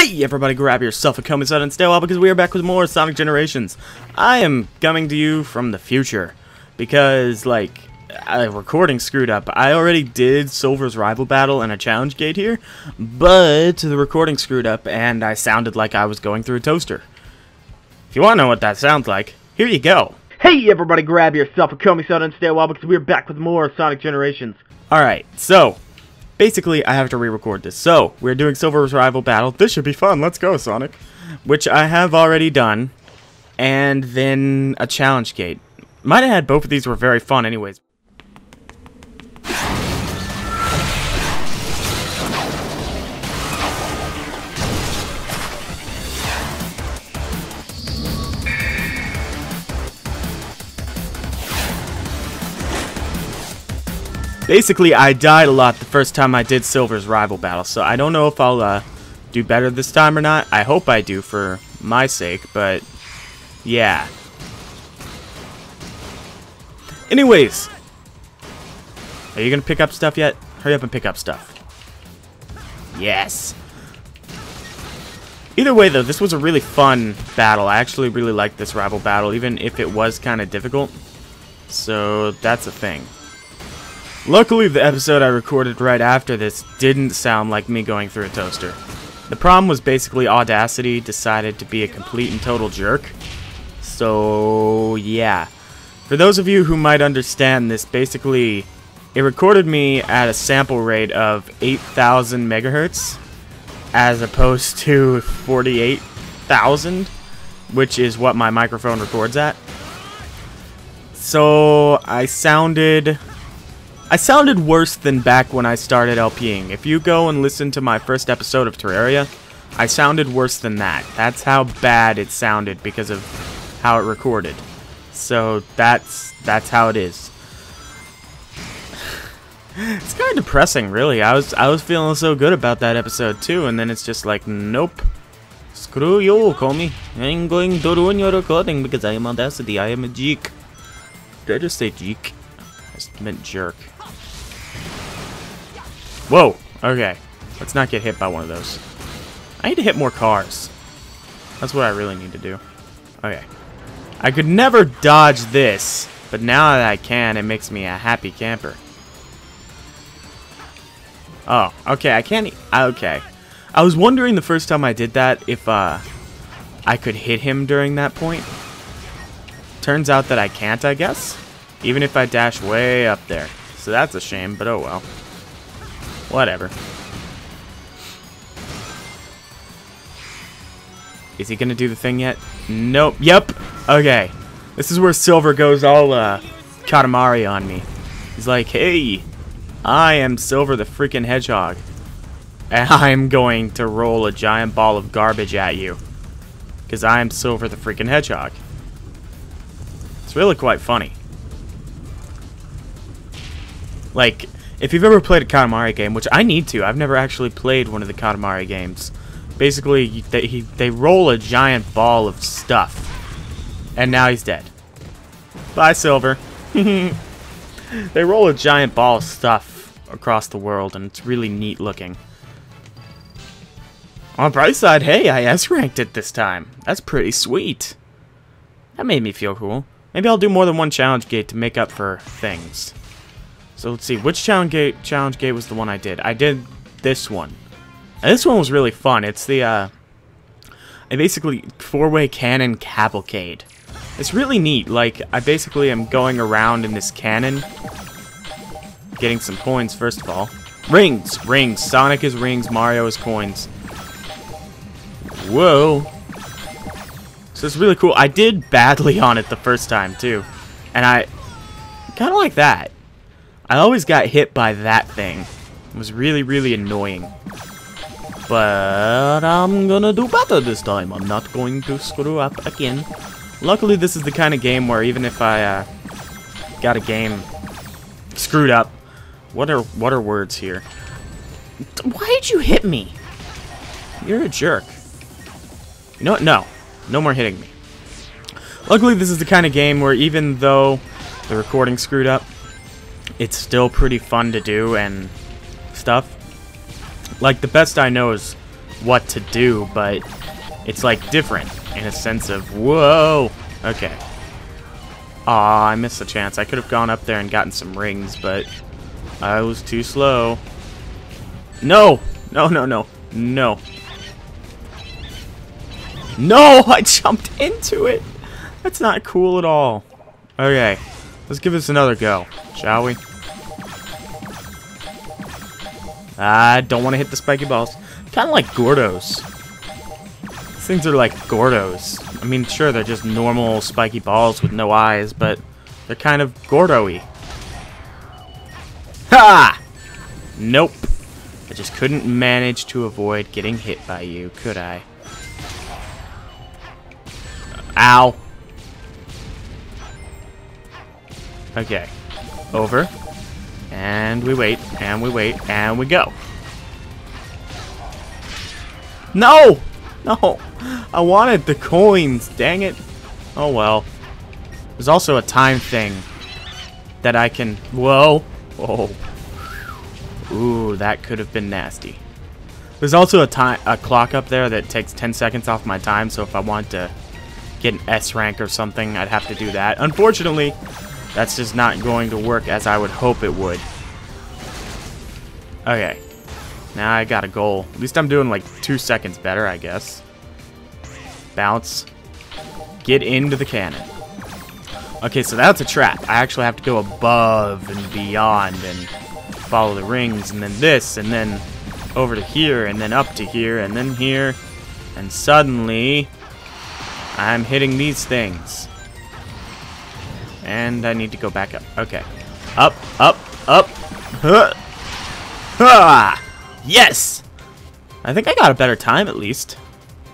Hey everybody, grab yourself a Komi Soda and stay a while because we are back with more Sonic Generations. I am coming to you from the future because, like, a recording screwed up. I already did Silver's rival battle and a challenge gate here, but the recording screwed up and I sounded like I was going through a toaster. If you want to know what that sounds like, here you go. Hey everybody, grab yourself a Komi Soda and stay a while because we're back with more Sonic Generations. Alright, so, basically I have to re-record this. So, we're doing Silver's Rival Battle. This should be fun. Let's go, Sonic. Which I have already done. And then a challenge gate. Might have had both of these were very fun anyways. Basically, I died a lot the first time I did Silver's rival battle, so I don't know if I'll uh, do better this time or not. I hope I do for my sake, but yeah. Anyways, are you going to pick up stuff yet? Hurry up and pick up stuff. Yes. Either way, though, this was a really fun battle. I actually really liked this rival battle, even if it was kind of difficult. So, that's a thing. Luckily, the episode I recorded right after this didn't sound like me going through a toaster. The problem was basically Audacity decided to be a complete and total jerk. So, yeah. For those of you who might understand this, basically, it recorded me at a sample rate of 8,000 megahertz, as opposed to 48,000, which is what my microphone records at. So, I sounded I sounded worse than back when I started LPing. If you go and listen to my first episode of Terraria, I sounded worse than that. That's how bad it sounded because of how it recorded. So that's that's how it is. It's kind of depressing, really. I was I was feeling so good about that episode too, and then it's just like, nope. Screw you, Komi. I'm going to ruin your recording because I am Audacity. I am a geek. Did I just say geek? I just meant jerk. Whoa! Okay. Let's not get hit by one of those. I need to hit more cars. That's what I really need to do. Okay. I could never dodge this, but now that I can, it makes me a happy camper. Oh, okay, I can't... E okay. I was wondering the first time I did that if uh, I could hit him during that point. Turns out that I can't, I guess. Even if I dash way up there. So that's a shame, but oh well. Whatever. Is he gonna do the thing yet? Nope. Yep. Okay. This is where Silver goes all, uh, Katamari on me. He's like, hey, I am Silver the freaking Hedgehog. And I'm going to roll a giant ball of garbage at you. Because I am Silver the freaking Hedgehog. It's really quite funny. Like, if you've ever played a Katamari game, which I need to, I've never actually played one of the Katamari games. Basically, they, he, they roll a giant ball of stuff. And now he's dead. Bye, Silver. they roll a giant ball of stuff across the world, and it's really neat looking. On the bright side, hey, I S-ranked it this time. That's pretty sweet. That made me feel cool. Maybe I'll do more than one challenge gate to make up for things. So let's see, which challenge gate, challenge gate was the one I did? I did this one. And this one was really fun. It's the, uh, I basically, four-way cannon cavalcade. It's really neat. Like, I basically am going around in this cannon, getting some coins, first of all. Rings! Rings! Sonic is rings, Mario is coins. Whoa! So it's really cool. I did badly on it the first time, too. And I kind of like that. I always got hit by that thing. It was really, really annoying. But I'm gonna do better this time. I'm not going to screw up again. Luckily, this is the kind of game where even if I uh, got a game screwed up, what are what are words here? Why did you hit me? You're a jerk. You know what? No. No more hitting me. Luckily, this is the kind of game where even though the recording screwed up, it's still pretty fun to do and stuff. Like, the best I know is what to do, but it's like different in a sense of, whoa, okay. Aw, I missed a chance. I could have gone up there and gotten some rings, but I was too slow. No! No, no, no. No. No! I jumped into it! That's not cool at all. Okay. Let's give this another go, shall we? I don't want to hit the spiky balls. Kind of like Gordos. These things are like Gordos. I mean, sure, they're just normal spiky balls with no eyes, but they're kind of Gordo-y. Ha! Nope. I just couldn't manage to avoid getting hit by you, could I? Ow. Okay. Over. And we wait, and we wait, and we go. No! No! I wanted the coins, dang it. Oh well. There's also a time thing that I can... Whoa! Whoa. Ooh, that could have been nasty. There's also a time a clock up there that takes 10 seconds off my time, so if I want to get an S rank or something, I'd have to do that. Unfortunately, that's just not going to work as I would hope it would. Okay. Now I got a goal. At least I'm doing like two seconds better, I guess. Bounce. Get into the cannon. Okay, so that's a trap. I actually have to go above and beyond and follow the rings, and then this, and then over to here, and then up to here, and then here. And suddenly, I'm hitting these things. And I need to go back up. Okay. Up, up, up. Huh. Ha! Yes! I think I got a better time at least.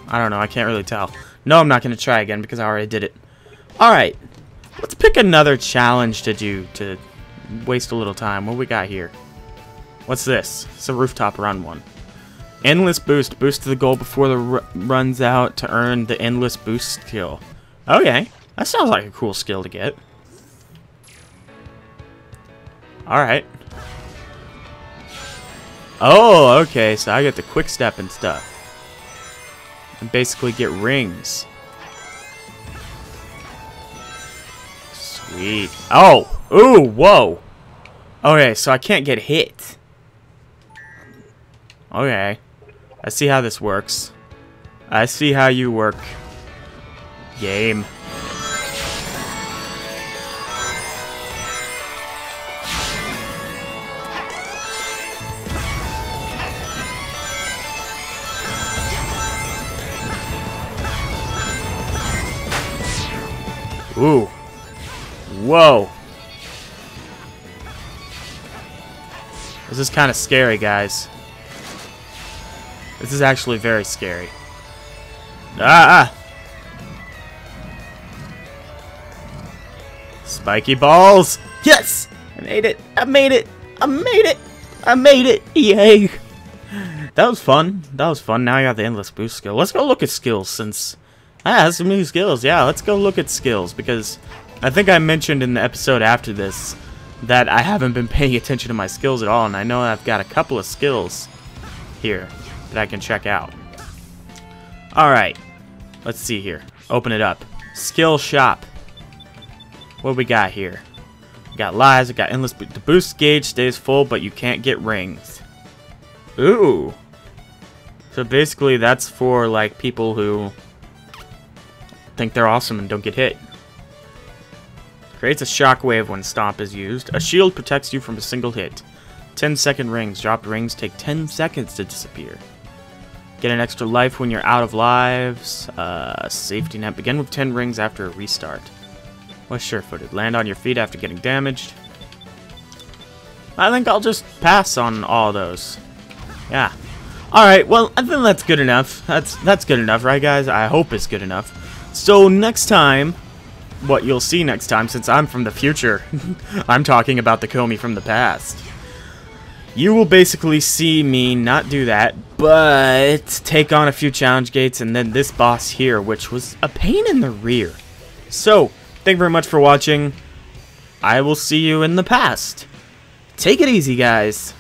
I don't know, I can't really tell. No, I'm not going to try again because I already did it. Alright, let's pick another challenge to do to waste a little time. What we got here? What's this? It's a rooftop run one. Endless boost. Boost to the goal before the runs out to earn the endless boost skill. Okay, that sounds like a cool skill to get. Alright. Oh, okay, so I get the quick step and stuff. And basically get rings. Sweet. Oh! Ooh, whoa! Okay, so I can't get hit. Okay. I see how this works. I see how you work. Game. Ooh. Whoa. This is kind of scary, guys. This is actually very scary. Ah! ah. Spiky balls! Yes! I made it! I made it! I made it! I made it! Yay! That was fun. That was fun. Now I got the endless boost skill. Let's go look at skills since Ah, some new skills. Yeah, let's go look at skills because I think I mentioned in the episode after this that I haven't been paying attention to my skills at all, and I know I've got a couple of skills here that I can check out. Alright, let's see here. Open it up. Skill shop. What we got here? We got lies, we got endless bo the boost gauge stays full, but you can't get rings. Ooh. So basically that's for like people who think they're awesome and don't get hit. Creates a shockwave when Stomp is used. A shield protects you from a single hit. 10 second rings. Dropped rings take 10 seconds to disappear. Get an extra life when you're out of lives. Uh, safety net. Begin with 10 rings after a restart. What's sure-footed? Land on your feet after getting damaged. I think I'll just pass on all those. Yeah. Alright, well, I think that's good enough. That's that's good enough, right, guys? I hope it's good enough. So next time, what you'll see next time, since I'm from the future, I'm talking about the Komi from the past. You will basically see me not do that, but take on a few challenge gates and then this boss here, which was a pain in the rear. So, thank you very much for watching. I will see you in the past. Take it easy, guys.